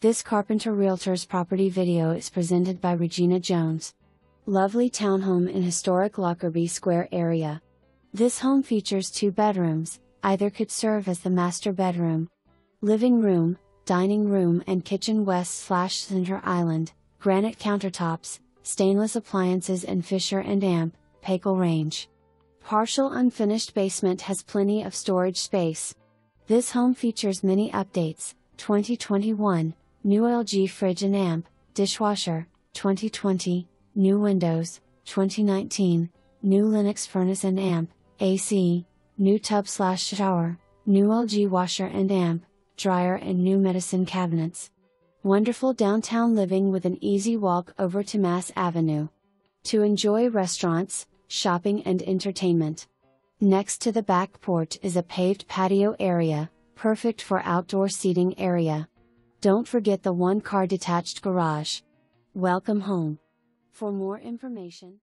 This Carpenter Realtors property video is presented by Regina Jones. Lovely townhome in historic Lockerbie Square area. This home features two bedrooms, either could serve as the master bedroom. Living room, dining room and kitchen west slash center island, granite countertops, stainless appliances and Fisher and Amp, Paykel range. Partial unfinished basement has plenty of storage space. This home features many updates, 2021, new LG fridge and amp, dishwasher, 2020, new windows, 2019, new Lennox furnace and amp, AC, new tub slash shower, new LG washer and amp, dryer and new medicine cabinets. Wonderful downtown living with an easy walk over to Mass Avenue. To enjoy restaurants, shopping and entertainment. Next to the back porch is a paved patio area, perfect for outdoor seating area. Don't forget the one car detached garage. Welcome home. For more information,